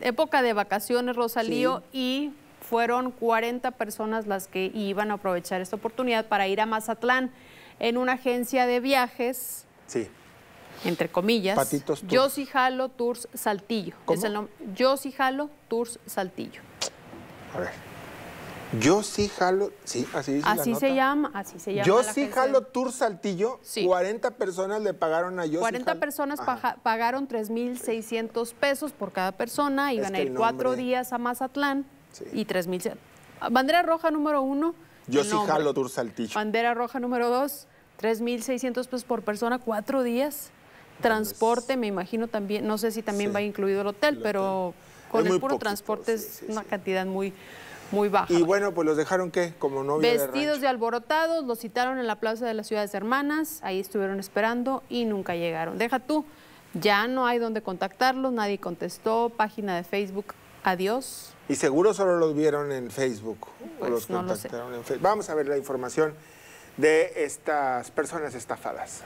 época de vacaciones, Rosalío, y fueron 40 personas las que iban a aprovechar esta oportunidad para ir a Mazatlán en una agencia de viajes. Sí. Entre comillas. Patitos Tours. Yo sí jalo Tours Saltillo. ¿Cómo? Es el nombre. Yo sí jalo Tours Saltillo. A ver. Yo sí jalo, sí, así dice la Así nota. se llama, así se llama. Yo la sí agencia. jalo Tour Saltillo. Sí. 40 personas le pagaron a Yo sí 40 jalo. personas Ajá. pagaron 3.600 pesos por cada persona. Iban a ir cuatro días a Mazatlán Sí. y 3.000. Bandera roja número uno. Yo sí nombre. jalo Tour Saltillo. Bandera roja número dos, 3.600 pesos por persona, cuatro días. Transporte, me imagino también, no sé si también Sí. va incluido el hotel, El pero hotel. con Es el puro poquito, transporte sí, es sí, una sí. cantidad muy, muy baja. Y bueno, pues los dejaron qué? Como novia Vestidos de alborotados, los citaron en la Plaza de las Ciudades Hermanas, ahí estuvieron esperando y nunca llegaron. Deja tú, ya no hay donde contactarlos, nadie contestó, página de Facebook, adiós. Y seguro solo los vieron en Facebook. o Pues, los no lo sé. contactaron en Facebook. Vamos a ver la información de estas personas estafadas.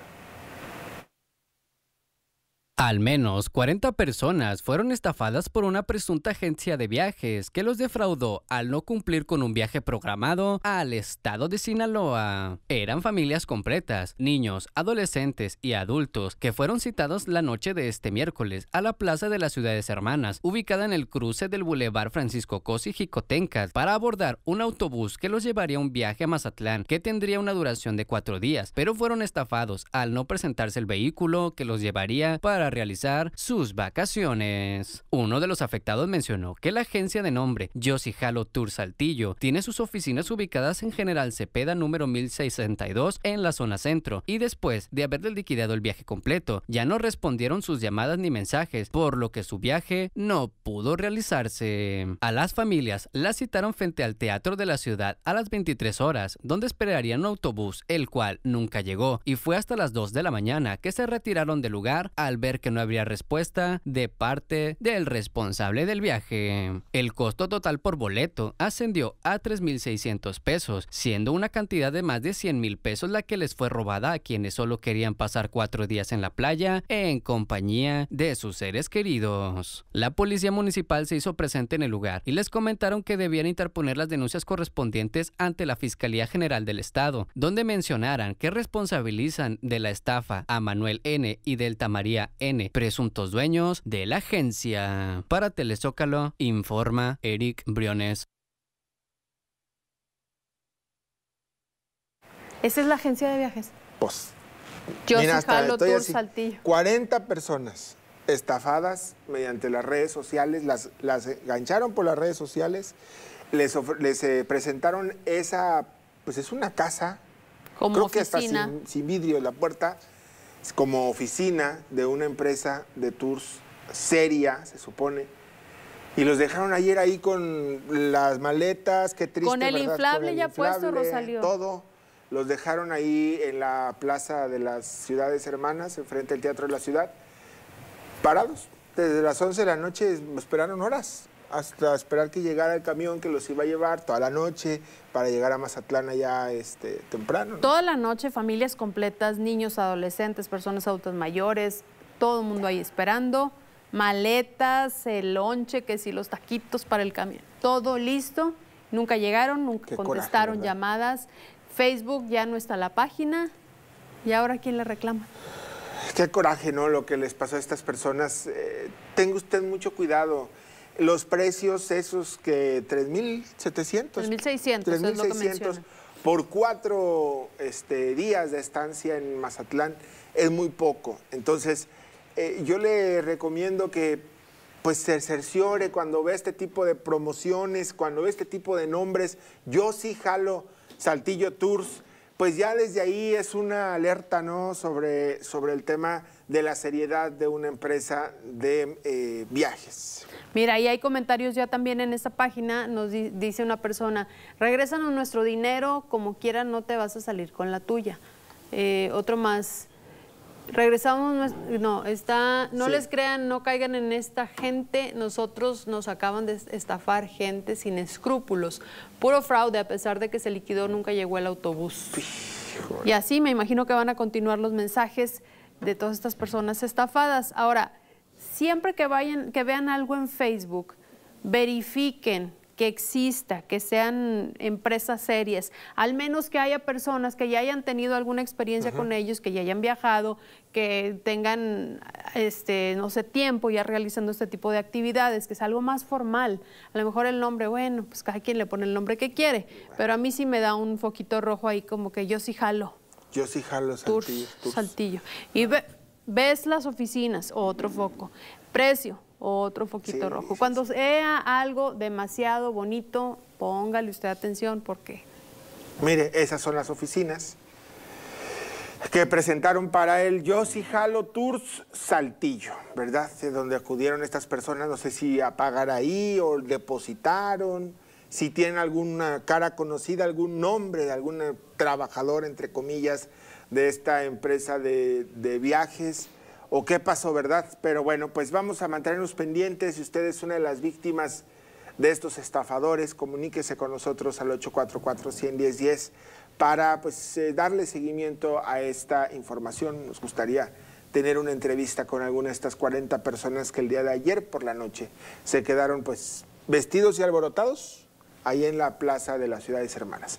Al menos 40 personas fueron estafadas por una presunta agencia de viajes que los defraudó al no cumplir con un viaje programado al estado de Sinaloa. Eran familias completas, niños, adolescentes y adultos que fueron citados la noche de este miércoles a la Plaza de las Ciudades Hermanas, ubicada en el cruce del Boulevard Francisco Cosi Jicotencas, para abordar un autobús que los llevaría a un viaje a Mazatlán que tendría una duración de cuatro días, pero fueron estafados al no presentarse el vehículo que los llevaría para realizar sus vacaciones. Uno de los afectados mencionó que la agencia de nombre Jalo Tour Saltillo tiene sus oficinas ubicadas en General Cepeda número 1062 en la zona centro y después de haberles liquidado el viaje completo ya no respondieron sus llamadas ni mensajes por lo que su viaje no pudo realizarse. A las familias las citaron frente al teatro de la ciudad a las 23 horas donde esperarían un autobús el cual nunca llegó y fue hasta las 2 de la mañana que se retiraron del lugar al ver que no habría respuesta de parte del responsable del viaje. El costo total por boleto ascendió a 3.600 pesos, siendo una cantidad de más de 100 mil pesos la que les fue robada a quienes solo querían pasar cuatro días en la playa en compañía de sus seres queridos. La policía municipal se hizo presente en el lugar y les comentaron que debían interponer las denuncias correspondientes ante la Fiscalía General del Estado, donde mencionaran que responsabilizan de la estafa a Manuel N. y Delta María N., presuntos dueños de la agencia. Para Telezócalo, informa Eric Briones. Esa es la agencia de viajes. Pues, Yo mira, sí jalo estoy Tour así. Saltillo. 40 personas estafadas mediante las redes sociales, las, las engancharon por las redes sociales, les, les eh, presentaron esa, pues es una casa, Como creo que hasta oficina. sin, sin vidrio la puerta, como oficina de una empresa de tours seria, se supone. Y los dejaron ayer ahí con las maletas, qué triste, Con el ¿verdad? inflable ya puesto, Rosalío. Todo. Los dejaron ahí en la plaza de las ciudades hermanas, enfrente del Teatro de la Ciudad, parados. Desde las 11 de la noche esperaron horas, hasta esperar que llegara el camión que los iba a llevar toda la noche para llegar a Mazatlán allá este, temprano. ¿no? Toda la noche, familias completas, niños, adolescentes, personas adultas mayores, todo el mundo ahí esperando, maletas, el lonche, que si los taquitos para el camión, todo listo. Nunca llegaron, nunca Qué contestaron llamadas. Facebook ya no está la página. ¿Y ahora quién le reclama? Qué coraje, ¿no? Lo que les pasó a estas personas. Eh, tenga usted mucho cuidado. Los precios esos que 3.700. 3.600, es lo que 3.600 menciona. por cuatro este, días de estancia en Mazatlán es muy poco. Entonces, eh, yo le recomiendo que pues se cerciore cuando ve este tipo de promociones, cuando ve este tipo de nombres. Yo sí jalo Saltillo Tours, pues ya desde ahí es una alerta, ¿no? Sobre, sobre el tema de la seriedad de una empresa de eh, viajes. Mira, y hay comentarios ya también en esta página, nos di- dice una persona, regrésanos nuestro dinero, como quiera no te vas a salir con la tuya. Eh, otro más, regresamos, no, está, no Sí. les crean, no caigan en esta gente, nosotros nos acaban de estafar gente sin escrúpulos, puro fraude, a pesar de que se liquidó, nunca llegó el autobús. Y así me imagino que van a continuar los mensajes de todas estas personas estafadas. Ahora, siempre que vayan, que vean algo en Facebook, verifiquen que exista, que sean empresas serias, al menos que haya personas que ya hayan tenido alguna experiencia con ellos, que ya hayan viajado, que tengan, este, no sé, tiempo ya realizando este tipo de actividades, que es algo más formal. A lo mejor el nombre, bueno, pues cada quien le pone el nombre que quiere, pero a mí sí me da un foquito rojo ahí como que yo sí jalo. Yo sí jalo Saltillo. Saltillo. Y ves las oficinas, otro foco. Precio, otro foquito rojo. Cuando sea algo demasiado bonito, póngale usted atención porque... Mire, esas son las oficinas que presentaron para él Yo Jalo Tours Saltillo, ¿verdad? De donde acudieron estas personas, no sé si a pagar ahí o depositaron, si tienen alguna cara conocida, algún nombre de algún trabajador, entre comillas, de esta empresa de, de viajes o qué pasó, ¿verdad? Pero bueno, pues vamos a mantenernos pendientes. Si usted es una de las víctimas de estos estafadores, comuníquese con nosotros al 844-11010 para pues, eh, darle seguimiento a esta información. Nos gustaría tener una entrevista con alguna de estas 40 personas que el día de ayer por la noche se quedaron pues vestidos y alborotados ahí en la plaza de las ciudades hermanas.